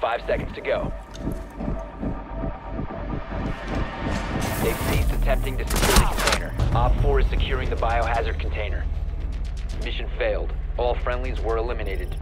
Five seconds to go. They've ceased attempting to secure the container. Op 4 is securing the biohazard container. Mission failed. All friendlies were eliminated.